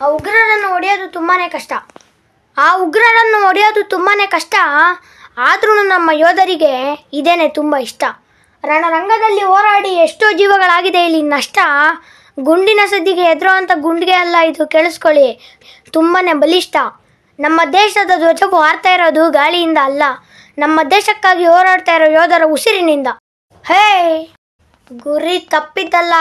ಆ ಉಗ್ರರನ್ನು ಹೊಡೆಯೋದು ತುಂಬಾ ಕಷ್ಟ. ಆ ಉಗ್ರರನ್ನು ಹೊಡೆಯೋದು ತುಂಬಾ ಕಷ್ಟ. ಆದ್ರೂ ನಮ್ಮ ಯೋಧರಿಗೆ ಇದೇನೆ ತುಂಬ ಇಷ್ಟ. ರಣರಂಗದಲ್ಲಿ ಹೋರಾಡಿ ಎಷ್ಟೋ ಜೀವಗಳಾಗಿದೆ ಇಲ್ಲಿ ನಷ್ಟ. ಗುಂಡಿನ ಸದ್ದಿಗೆ ಎದುರುವಂಥ ಗುಂಡಿಗೆ ಅಲ್ಲ ಇದು, ಕೇಳಿಸ್ಕೊಳ್ಳಿ. ತುಂಬಾ ಬಲಿಷ್ಠ. ನಮ್ಮ ದೇಶದ ಧ್ವಜವು ಹಾರ್ತಾ ಇರೋದು ಗಾಳಿಯಿಂದ ಅಲ್ಲ. ನಮ್ಮ ದೇಶಕ್ಕಾಗಿ ಹೋರಾಡ್ತಾ ಇರೋ ಯೋಧರ ಉಸಿರಿನಿಂದ. ಹೇ, ಗುರಿ ತಪ್ಪಿದ್ದಲ್ಲ.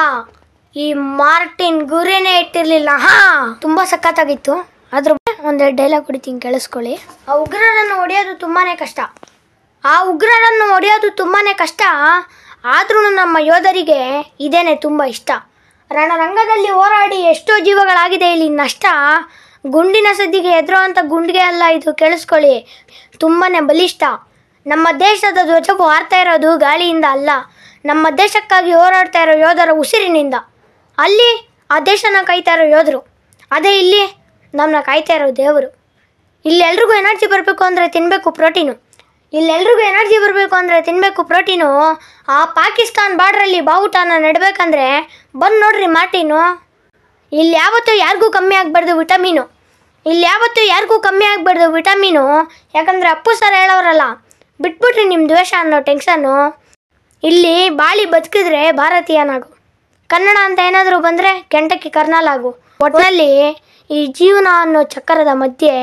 ಈ ಮಾರ್ಟಿನ್ ಗುರಿನೇ ಇಟ್ಟಿರ್ಲಿಲ್ಲ. ಹಾ, ತುಂಬಾ ಸಖತ್ತಾಗಿತ್ತು. ಅದ್ರ ಒಂದೆರಡು ಡೈಲಾಗ್ ಹೊಡಿತೀನಿ ಕೇಳಿಸ್ಕೊಳ್ಳಿ. ಆ ಉಗ್ರರನ್ನು ಹೊಡೆಯೋದು ತುಂಬಾನೇ ಕಷ್ಟ. ಆ ಉಗ್ರರನ್ನು ಹೊಡೆಯೋದು ತುಂಬಾನೇ ಕಷ್ಟ. ಆದ್ರೂ ನಮ್ಮ ಯೋಧರಿಗೆ ಇದೇನೆ ತುಂಬ ಇಷ್ಟ. ರಣರಂಗದಲ್ಲಿ ಹೋರಾಡಿ ಎಷ್ಟೋ ಜೀವಗಳಾಗಿದೆ, ಇಲ್ಲಿ ನಷ್ಟ. ಗುಂಡಿನ ಸದ್ದಿಗೆ ಎದುರುವಂಥ ಗುಂಡಿಗೆ ಅಲ್ಲ ಇದು, ಕೇಳಿಸ್ಕೊಳ್ಳಿ. ತುಂಬಾ ಬಲಿಷ್ಠ. ನಮ್ಮ ದೇಶದ ಧ್ವಜಕ್ಕೂ ಹಾರ್ತಾ ಇರೋದು ಗಾಳಿಯಿಂದ ಅಲ್ಲ. ನಮ್ಮ ದೇಶಕ್ಕಾಗಿ ಹೋರಾಡ್ತಾ ಇರೋ ಯೋಧರ ಉಸಿರಿನಿಂದ. ಅಲ್ಲಿ ಆ ದೇಶನ ಕಾಯ್ತಾ ಇರೋ ಯೋಧರು. ಅದೇ ಇಲ್ಲಿ ನಮ್ಮನ್ನ ಕಾಯ್ತಾ ಇರೋ ದೇವರು. ಇಲ್ಲಿ ಎಲ್ರಿಗೂ ಎನರ್ಜಿ ಬರಬೇಕು ಅಂದರೆ ತಿನ್ನಬೇಕು ಪ್ರೋಟೀನು. ಇಲ್ಲೆಲ್ರಿಗೂ ಎನರ್ಜಿ ಬರಬೇಕು ಅಂದರೆ ತಿನ್ನಬೇಕು ಪ್ರೋಟೀನು. ಆ ಪಾಕಿಸ್ತಾನ್ ಬಾರ್ಡ್ರಲ್ಲಿ ಬಾವುಟನ ನೆಡಬೇಕಂದ್ರೆ ಬಂದು ನೋಡ್ರಿ ಮಾರ್ಟಿನು. ಇಲ್ಲಿ ಯಾವತ್ತೂ ಯಾರಿಗೂ ಕಮ್ಮಿ ಆಗಬಾರ್ದು ವಿಟಮಿನು. ಇಲ್ಲಿ ಯಾವತ್ತೂ ಯಾರಿಗೂ ಕಮ್ಮಿ ಆಗಬಾರ್ದು ವಿಟಮಿನು. ಯಾಕಂದರೆ ಅಪ್ಪು ಸರ್ ಹೇಳೋರಲ್ಲ, ಬಿಟ್ಬಿಟ್ರಿ ನಿಮ್ಮ ದ್ವೇಷ ಅನ್ನೋ ಟೆನ್ಷನ್ನು ಇಲ್ಲಿ ಬಾಳಿ ಬದುಕಿದ್ರೆ ಭಾರತೀಯನಾಗು. ಕನ್ನಡ ಅಂತ ಏನಾದರೂ ಬಂದರೆ ಕೆಂಟಕ್ಕೆ ಕರ್ನಾಲಾಗು ಒಟ್ಟಿನಲ್ಲಿ ಈ ಜೀವನ ಅನ್ನೋ ಚಕ್ರದ ಮಧ್ಯೆ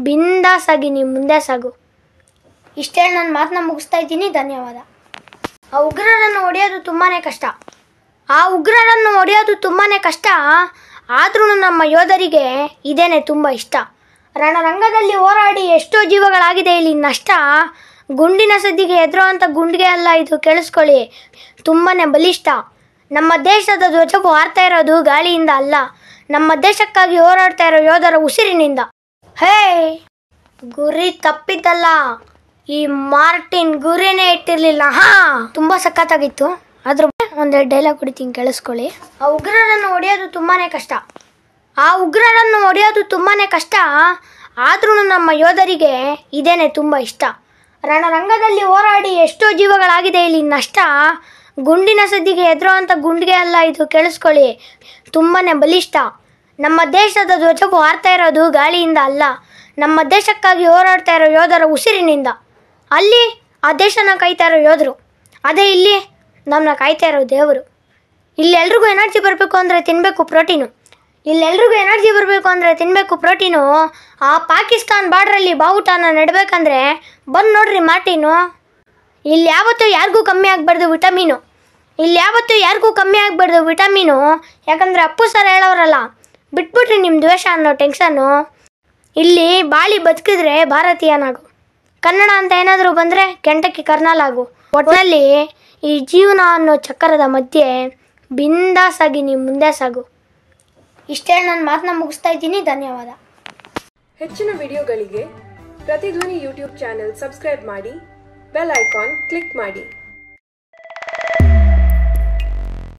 ಬಿಂದಾಸಾಗಿ ನೀವು ಮುಂದೆ ಸಾಗು. ಇಷ್ಟೇಳಿ ನನ್ನ ಮಾತನ್ನ ಮುಗಿಸ್ತಾ ಇದ್ದೀನಿ, ಧನ್ಯವಾದ. ಆ ಉಗ್ರರನ್ನು ಹೊಡೆಯೋದು ತುಂಬಾ ಕಷ್ಟ. ಆ ಉಗ್ರರನ್ನು ಹೊಡೆಯೋದು ತುಂಬಾ ಕಷ್ಟ. ಆದ್ರೂ ನಮ್ಮ ಯೋಧರಿಗೆ ಇದೇನೆ ತುಂಬ ಇಷ್ಟ. ರಣರಂಗದಲ್ಲಿ ಹೋರಾಡಿ ಎಷ್ಟೋ ಜೀವಗಳಾಗಿದೆ ಇಲ್ಲಿ ನಷ್ಟ. ಗುಂಡಿನ ಸದ್ದಿಗೆ ಎದುರುವಂಥ ಗುಂಡಿಗೆ ಅಲ್ಲ ಇದು ಕೇಳಿಸ್ಕೊಳ್ಳಿ. ತುಂಬಾ ಬಲಿಷ್ಠ. ನಮ್ಮ ದೇಶದ ಧ್ವಜಕ್ಕೂ ಹಾರ್ತಾ ಇರೋದು ಗಾಳಿಯಿಂದ ಅಲ್ಲ. ನಮ್ಮ ದೇಶಕ್ಕಾಗಿ ಹೋರಾಡ್ತಾ ಇರೋ ಯೋಧರ ಉಸಿರಿನಿಂದ. ಹೇ, ಗುರಿ ತಪ್ಪಿದ್ದಲ್ಲ ಈ ಮಾರ್ಟಿನ್ ಗುರಿನೇ ಇಟ್ಟಿರ್ಲಿಲ್ಲ. ಹಾ, ತುಂಬಾ ಸಖತ್ತಾಗಿತ್ತು. ಅದ್ರ ಒಂದೆರಡು ಡೈಲಾಗ್ ಹೊಡಿತೀನಿ ಕೇಳಿಸ್ಕೊಳ್ಳಿ. ಆ ಉಗ್ರರನ್ನು ಹೊಡೆಯೋದು ತುಂಬಾನೇ ಕಷ್ಟ. ಆ ಉಗ್ರರನ್ನು ಹೊಡೆಯೋದು ತುಂಬಾನೇ ಕಷ್ಟ. ಆದ್ರೂ ನಮ್ಮ ಯೋಧರಿಗೆ ಇದೇನೆ ತುಂಬ ಇಷ್ಟ. ರಣರಂಗದಲ್ಲಿ ಹೋರಾಡಿ ಎಷ್ಟೋ ಜೀವಗಳಾಗಿದೆ ಇಲ್ಲಿ ನಷ್ಟ. ಗುಂಡಿನ ಸದ್ದಿಗೆ ಎದುರುವಂಥ ಗುಂಡಿಗೆ ಅಲ್ಲ ಇದು, ಕೇಳಿಸ್ಕೊಳ್ಳಿ. ತುಂಬಾ ಬಲಿಷ್ಠ. ನಮ್ಮ ದೇಶದ ಧ್ವಜವು ಹಾರ್ತಾ ಇರೋದು ಗಾಳಿಯಿಂದ ಅಲ್ಲ. ನಮ್ಮ ದೇಶಕ್ಕಾಗಿ ಹೋರಾಡ್ತಾ ಇರೋ ಯೋಧರ ಉಸಿರಿನಿಂದ. ಅಲ್ಲಿ ಆ ದೇಶನ ಕಾಯ್ತಾ ಇರೋ ಯೋಧರು. ಅದೇ ಇಲ್ಲಿ ನಮ್ಮನ್ನ ಕಾಯ್ತಾ ಇರೋ ದೇವರು. ಇಲ್ಲಿ ಎಲ್ರಿಗೂ ಎನರ್ಜಿ ಬರಬೇಕು ಅಂದರೆ ತಿನ್ನಬೇಕು ಪ್ರೋಟೀನು. ಇಲ್ಲೆಲ್ರಿಗೂ ಎನರ್ಜಿ ಬರಬೇಕು ಅಂದರೆ ತಿನ್ನಬೇಕು ಪ್ರೋಟೀನು. ಆ ಪಾಕಿಸ್ತಾನ್ ಬಾರ್ಡ್ರಲ್ಲಿ ಬಾವುಟನ ನೆಡಬೇಕಂದ್ರೆ ಬಂದು ನೋಡ್ರಿ ಮಾರ್ಟಿನು. ಇಲ್ಲಿ ಯಾವತ್ತೂ ಯಾರಿಗೂ ಕಮ್ಮಿ ಆಗಬಾರ್ದು ವಿಟಮಿನು. ಇಲ್ಲಿ ಯಾವತ್ತೂ ಯಾರಿಗೂ ಕಮ್ಮಿ ಆಗಬಾರ್ದು ವಿಟಮಿನು. ಯಾಕಂದರೆ ಅಪ್ಪು ಸರ್ ಹೇಳೋರಲ್ಲ, ಬಿಟ್ಬಿಟ್ರಿ ನಿಮ್ಮ ದ್ವೇಷ ಅನ್ನೋ ಟೆನ್ಷನ್ನು ಇಲ್ಲಿ ಬಾಳಿ ಬದುಕಿದ್ರೆ ಭಾರತೀಯನಾಗು ಕನ್ನಡ ಅಂತ ಏನಾದರೂ ಬಂದರೆ ಕೆಂಟಕ್ಕೆ ಕರ್ನಾಲಾಗು ಒಟ್ಟಿನಲ್ಲಿ ಈ ಜೀವನ ಅನ್ನೋ ಚಕ್ರದ ಮಧ್ಯೆ ಬಿಂದಾಸಾಗಿ ನೀವು ಮುಂದೆ ಸಾಗು. ಇಷ್ಟೇ ನನ್ನ ಮಾತನ್ನ ಮುಗಿಸ್ತಾ ಇದ್ದೀನಿ, ಧನ್ಯವಾದ. ಹೆಚ್ಚಿನ ವಿಡಿಯೋಗಳಿಗೆ ಪ್ರತಿಧ್ವನಿ ಯೂಟ್ಯೂಬ್ ಚಾನೆಲ್ ಸಬ್ಸ್ಕ್ರೈಬ್ ಮಾಡಿ, ಬೆಲ್ ಐಕಾನ್ ಕ್ಲಿಕ್ ಮಾಡಿ.